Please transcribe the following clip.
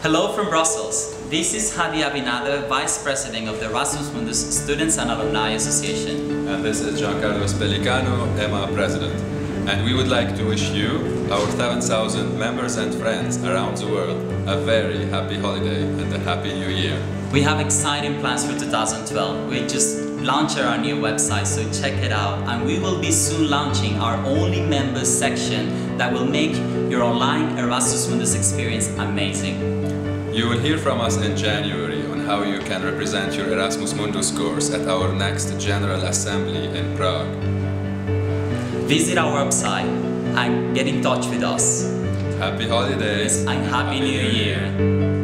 Hello from Brussels. This is Hady Abi-Nader, Vice President of the Erasmus Mundus Students and Alumni Association. And this is Jean-Carlos Pelicano, EMA President. And we would like to wish you, our 7,000 members and friends around the world, a very happy holiday and a happy new year. We have exciting plans for 2012. We just launched our new website, so check it out. And we will be soon launching our only members section that will make your online Erasmus Mundus experience amazing. You will hear from us in January on how you can represent your Erasmus Mundus course at our next General Assembly in Prague. Visit our website and get in touch with us. Happy holidays and Happy, New, Year.